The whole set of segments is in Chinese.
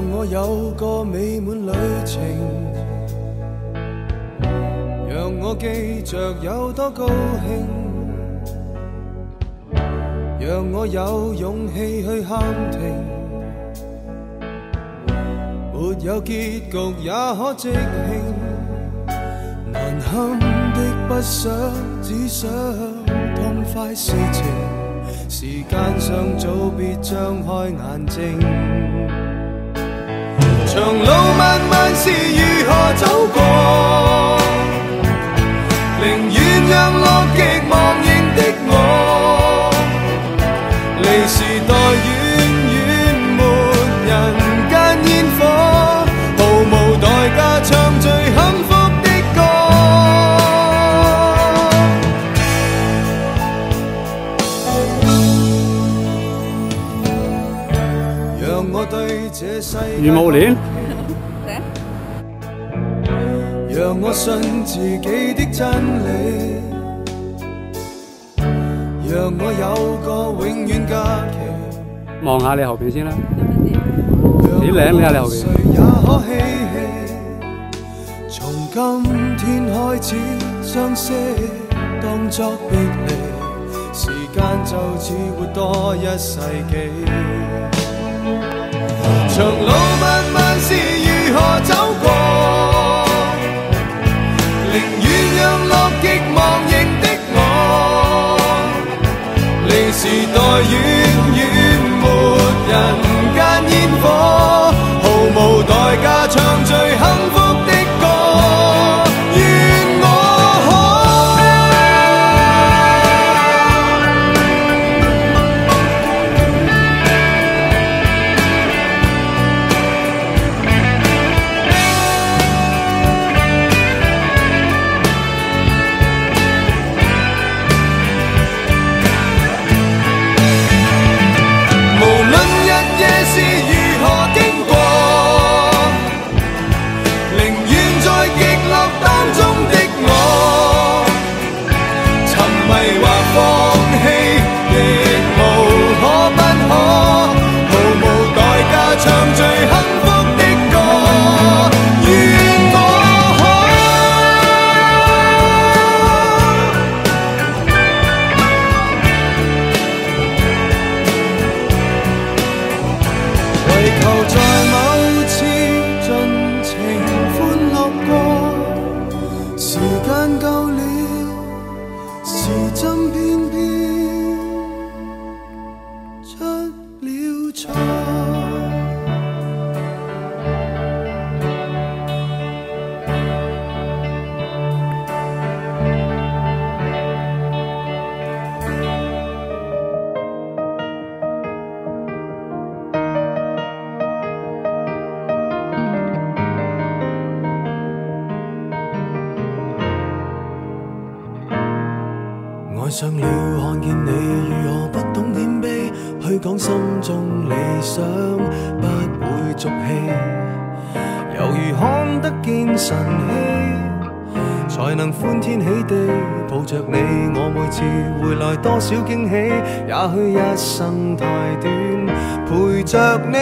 让我有个美满旅程，让我记着有多高兴，让我有勇气去喊停。没有结局也可即兴，难堪的不想，只想痛快事情。时间尚早，别张开眼睛。长路漫漫是如何走过？宁愿让乐极忘形的我，离时代远远没人间烟火，毫无代价唱最幸福的歌。让我对这世羽毛鏈让我信自己的真理，让我有个永远假期。望下你後邊先啦。幾幾靚你睇你後邊誰也可嬉戲。從今天開始相識，當作別離，時間就似活多一世紀。長路漫漫是如何走過？宁愿让乐极忘形的我离时代远远没人。了錯。愛上了，看见你如何不去讲心中理想，不会俗气，犹如看得见晨曦，才能欢天喜地抱着你。我每次回来多少惊喜，也许一生太短，陪着你，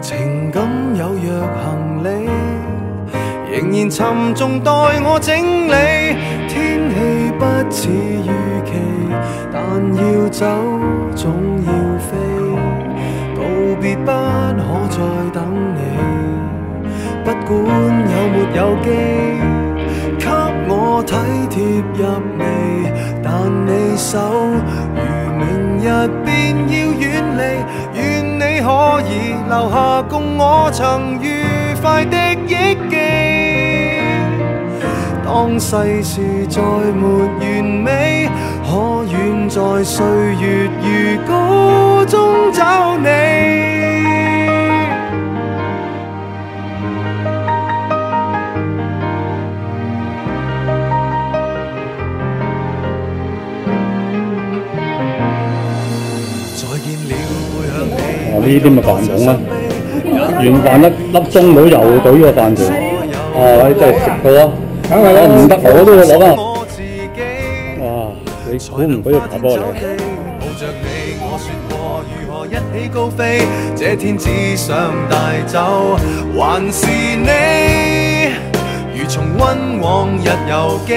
情感有若行李。仍然沉重待我整理。天气不似預期，但要走总要飞，告别不可再等你。不管有没有机，给我体贴入微，但你手如明日便要远离，愿你可以留下共我曾愉快的。當世事再沒完美，可願在歲月如歌中找你？呢啲咪飯桶啦，原飯一粒鐘到又到呢個飯團，啊！你真係食到啊！梗係啦，唔得我都要攞翻。哇！你估唔到要打波嚟？抱着你，我說過如何一起高飛，這天只想帶走，還是你如重溫往日遊記，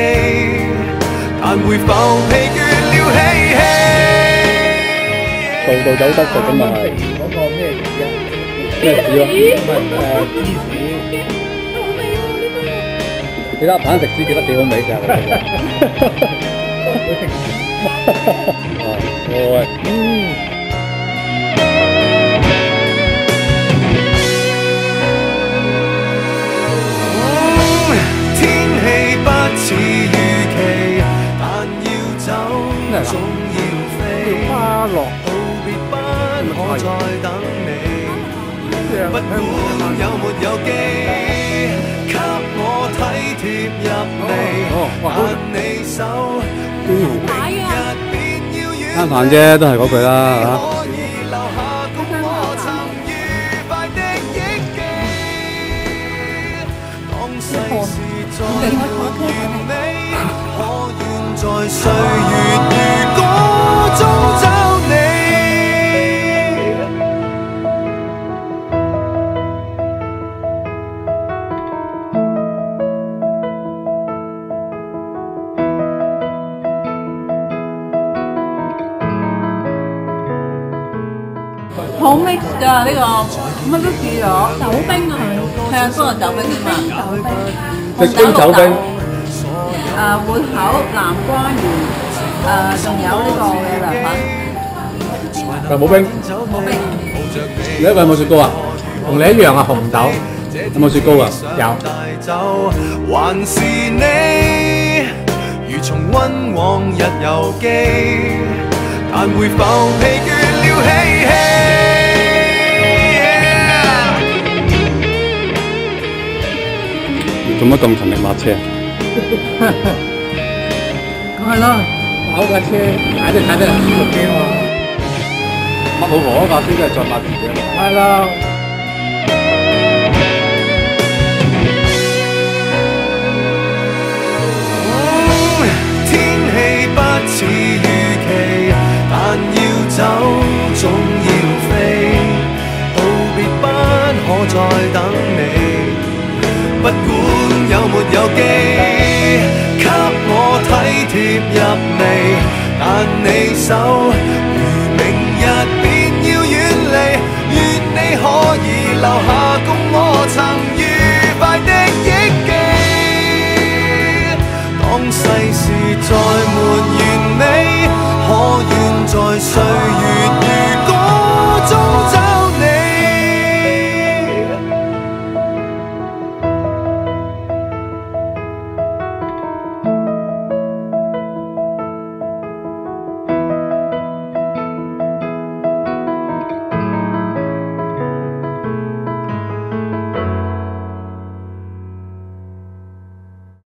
但會否疲倦了嬉戲？度度走得就咁啊係嗰個咩魚啊？咩紙咯？唔係誒芝士。你睇棒食屎記得幾好味㗎？喂，嗯，天氣不似預期，但要走總要飛。花落道別不可再等你，不管有沒有機，給我體貼入哦哇微，但你手明日便要遠慳飯啫，都係嗰句啦嚇。可以留下共我曾愉快的憶記。當世事再沒完美，可願在歲月如歌中好 mix 㗎呢個，乜都試咗。酒冰啊佢，係啊，都係酒冰啊嘛。食冰酒冰，誒碗口、南瓜魚，誒仲有呢個嘅涼粉，但冇冰。冇冰。你一位有冇雪糕啊？同你一樣啊，紅豆。有冇雪糕啊？有。還是你如重溫往日遊記，但會否疲倦做乜咁勤力抹車？係咯，跑架車，踩都踩得舒服啲嘛。抹老婆嗰架先真係再抹自己。係啦，不管有没有机，给我体贴入微，但你手如明日便要远离，愿你可以留下共我曾